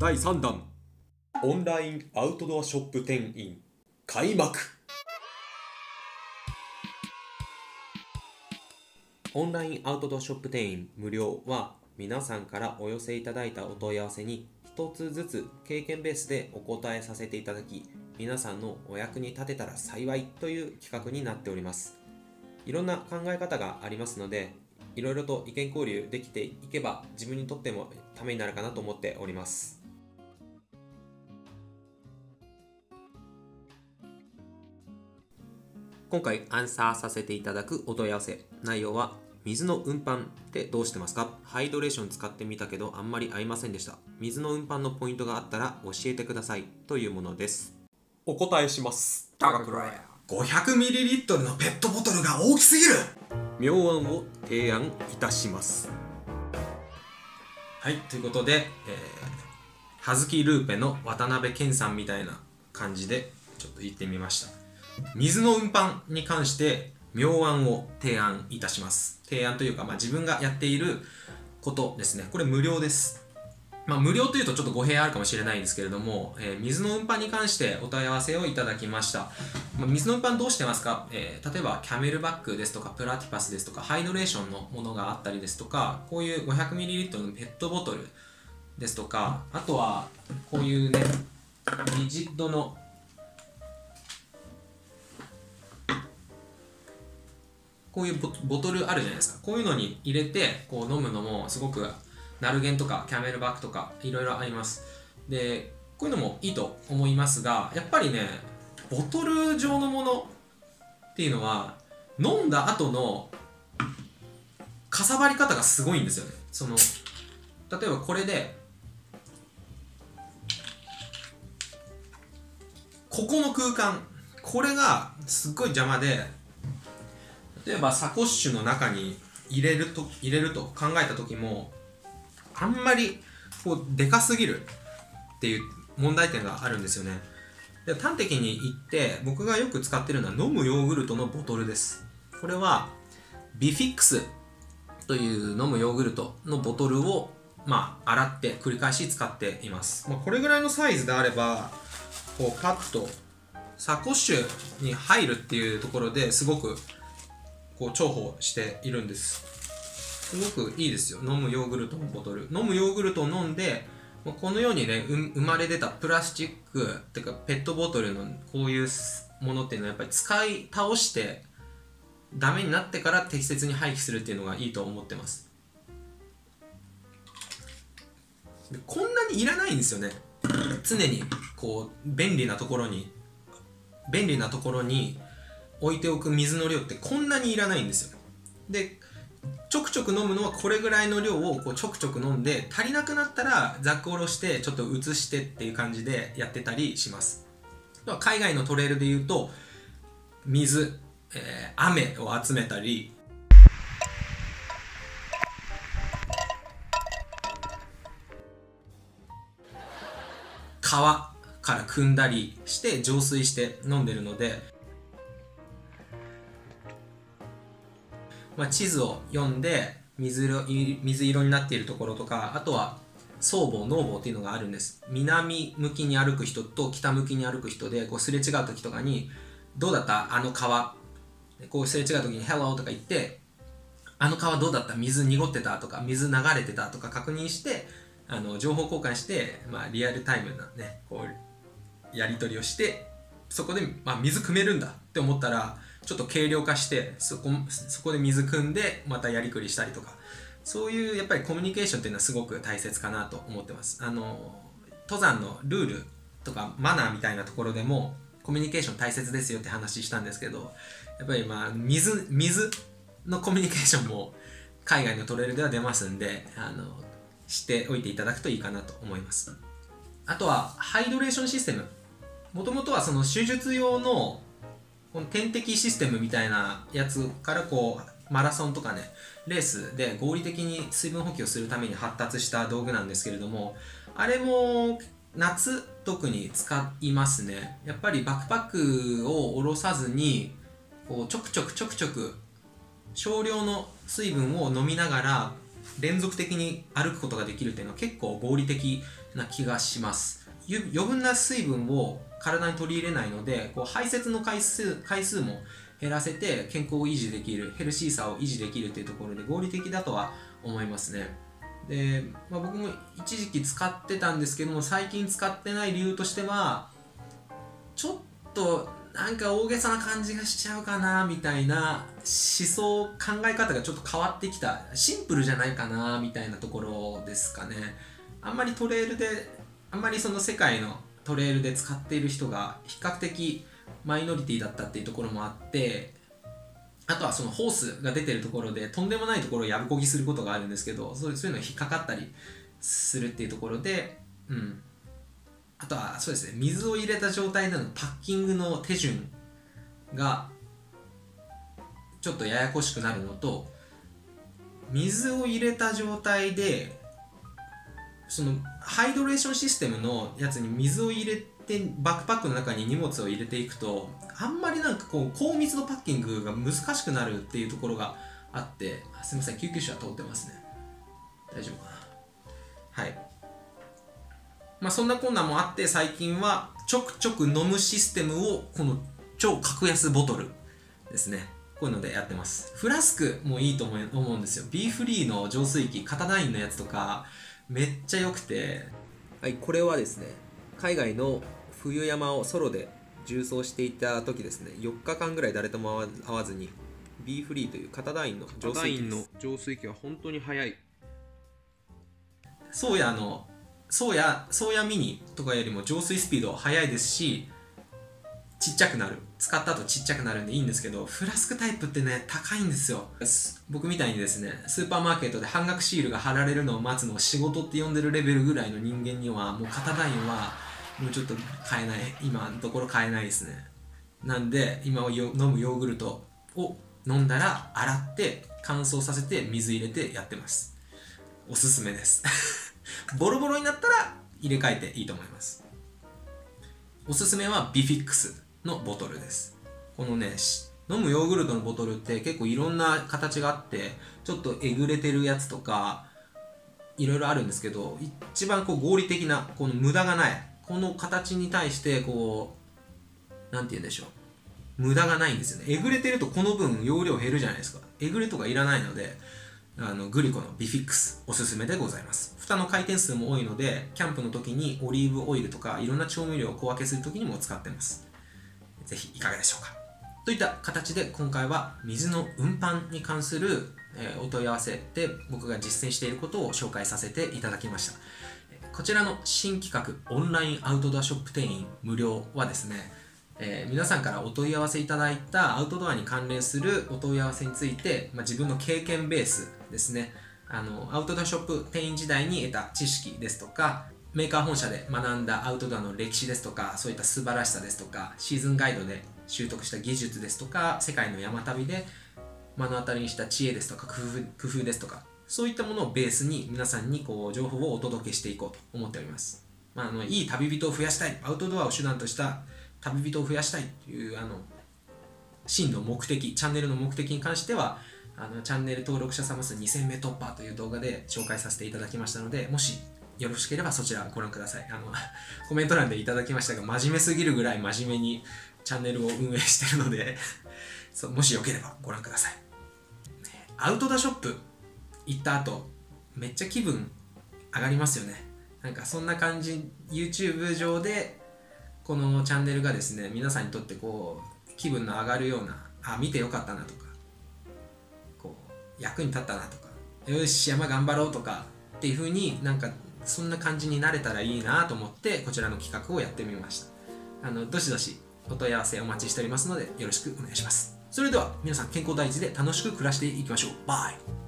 第3弾。オンラインアウトドアショップ店員。開幕。オンラインアウトドアショップ店員無料は皆さんからお寄せいただいたお問い合わせに一つずつ経験ベースでお答えさせていただき皆さんのお役に立てたら幸いという企画になっております。いろんな考え方がありますのでいろいろと意見交流できていけば自分にとってもためになるかなと思っております。今回アンサーさせていただくお問い合わせ内容は水の運搬ってどうしてますか？ハイドレーション使ってみたけどあんまり合いませんでした。水の運搬のポイントがあったら教えてくださいというものです。お答えします。高倉や 500ml のペットボトルが大きすぎる。妙案を提案いたします。はいということで、えー、葉月ルーペの渡辺謙さんみたいな感じでちょっと言ってみました水の運搬に関して妙案を提案いたします。提案というか、まあ、自分がやっていることですね。これ無料です。まあ、無料というとちょっと語弊あるかもしれないんですけれども、えー、水の運搬に関してお問い合わせをいただきました。まあ、水の運搬どうしてますか、えー、例えばキャメルバッグですとかプラティパスですとかハイドレーションのものがあったりですとか、こういう 500ml のペットボトルですとか、あとはこういうね、リジッドのこういうボトルあるじゃないですか。こういうのに入れてこう飲むのもすごくナルゲンとかキャメルバックとかいろいろありますでこういうのもいいと思いますがやっぱりねボトル状のものっていうのは飲んだ後のかさばり方がすごいんですよねその例えばこれでここの空間これがすっごい邪魔で例えばサコッシュの中に入れると入れると考えた時もあんまりこうでかすぎるっていう問題点があるんですよね。で端的に言って僕がよく使ってるのは飲むヨーグルトのボトルです。これはビフィックスという飲むヨーグルトのボトルをまあ洗って繰り返し使っています、まあ、これぐらいのサイズであればこうパッとサコッシュに入るっていうところですごくこう重宝しているんです。すごくいいですよ。飲むヨーグルトのボトル。飲むヨーグルトを飲んでこのようにね生まれ出たプラスチックっていうかペットボトルのこういうものっていうのはやっぱり使い倒してダメになってから適切に廃棄するっていうのがいいと思ってます。こんなにいらないんですよね。常にこう便利なところに。便利なところに置いておく水の量ってこんなにいらないんですよ。でちょくちょく飲むのはこれぐらいの量をこうちょくちょく飲んで足りなくなったらざっくおろしてちょっと移してっていう感じでやってたりします。海外のトレイルで言うと水、えー、雨を集めたり川から汲んだりして浄水して飲んでるのでまあ、地図を読んで水色水色になっているところとかあとは僧帽農房っていうのがあるんです。南向きに歩く人と北向きに歩く人でこうすれ違う時とかにどうだった？あの川。こうすれ違う時に Hello とか言ってあの川どうだった？水濁ってたとか水流れてたとか確認してあの情報交換して、まあ、リアルタイムなねこうやり取りをしてそこで、まあ、水汲めるんだって思ったらちょっと軽量化してそこそこで水汲んでまたやりくりしたりとか。そういうやっぱりコミュニケーションっていうのはすごく大切かなと思ってます。あの登山のルールとかマナーみたいなところでもコミュニケーション大切ですよって話したんですけどやっぱりまあ水水のコミュニケーションも海外のトレイルでは出ますんであのしておいていただくといいかなと思います。あとはハイドレーションシステム。もともとはその手術用のこの点滴システムみたいなやつからこうマラソンとかねレースで合理的に水分補給をするために発達した道具なんですけれどもあれも夏特に使いますね。やっぱりバックパックを下ろさずにこうちょくちょくちょくちょく少量の水分を飲みながら連続的に歩くことができるっていうのは結構合理的な気がします。余分な水分を体に取り入れないのでこう排泄の回数回数も減らせて健康を維持できるヘルシーさを維持できるっていうところで合理的だとは思いますね。で、まあ、僕も一時期使ってたんですけども最近使ってない理由としてはちょっとなんか大げさな感じがしちゃうかなみたいな思想考え方がちょっと変わってきたシンプルじゃないかなみたいなところですかね。あんまりトレイルであんまりその世界のトレイルで使っている人が比較的マイノリティだったっていうところもあってあとはそのホースが出てるところでとんでもないところをやぶこぎすることがあるんですけどそういうの引っかかったりするっていうところでうん。あとはそうですね水を入れた状態でのパッキングの手順がちょっとややこしくなるのと水を入れた状態でそのハイドレーションシステムのやつに水を入れてバックパックの中に荷物を入れていくとあんまりなんかこう高密度パッキングが難しくなるっていうところがあってあすみません救急車通ってますね。大丈夫かな。はい。まあそんなこんなもあって最近はちょくちょく飲むシステムをこの超格安ボトルですね。こういうのでやってます。フラスクもいいと思うんですよ。B フリーの浄水器カタダインのやつとかめっちゃ良くて。はいこれはですね海外の冬山をソロで重走していた時ですね。4日間ぐらい誰とも会わずに B フリーというカタダインの浄水器です。浄水器は本当に速い。ソーヤのソーヤソーヤミニとかよりも浄水スピード速いですしちっちゃくなる。使った後ちっちゃくなるんでいいんですけどフラスクタイプってね高いんですよ。僕みたいにですねスーパーマーケットで半額シールが貼られるのを待つのを仕事って呼んでるレベルぐらいの人間にはもう型ダインはもうちょっと買えない今のところ買えないですね。なんで今を飲むヨーグルトを飲んだら洗って乾燥させて水入れてやってます。おすすめです。ボロボロになったら入れ替えていいと思います。おすすめはビフィックス。のボトルです。このね飲むヨーグルトのボトルって結構いろんな形があってちょっとえぐれてるやつとかいろいろあるんですけど一番こう合理的なこの無駄がないこの形に対してこう何て言うんでしょう。無駄がないんですよね。えぐれてるとこの分容量減るじゃないですか。えぐれとかいらないのであのグリコのビフィックスおすすめでございます。蓋の回転数も多いのでキャンプの時にオリーブオイルとかいろんな調味料を小分けする時にも使ってます。ぜひいかがでしょうか？といった形で今回は水の運搬に関する、お問い合わせで僕が実践していることを紹介させていただきました。こちらの新企画オンラインアウトドアショップ店員無料はですね、えー、皆さんからお問い合わせいただいたアウトドアに関連するお問い合わせについて、まあ、自分の経験ベースですね。あのアウトドアショップ店員時代に得た知識ですとかメーカー本社で学んだアウトドアの歴史ですとかそういった素晴らしさですとかシーズンガイドで習得した技術ですとか世界の山旅で目の当たりにした知恵ですとか工夫工夫ですとかそういったものをベースに皆さんにこう情報をお届けしていこうと思っております、まあ、あのいい旅人を増やしたいアウトドアを手段とした旅人を増やしたいというあの真の目的チャンネルの目的に関してはあのチャンネル登録者様数2000名突破という動画で紹介させていただきましたのでもしよろしければそちらご覧ください。あの コメント欄でいただきましたが真面目すぎるぐらい真面目にチャンネルを運営してるので そうもしよければご覧ください。アウトドアショップ行った後めっちゃ気分上がりますよね。なんかそんな感じ YouTube 上でこのチャンネルがですね皆さんにとってこう気分の上がるようなあ見てよかったなとかこう役に立ったなとかよし山頑張ろうとかっていう風になんかそんな感じになれたらいいなと思ってこちらの企画をやってみました。あのどしどしお問い合わせお待ちしておりますのでよろしくお願いします。それでは皆さん健康第一で楽しく暮らしていきましょう。バイ。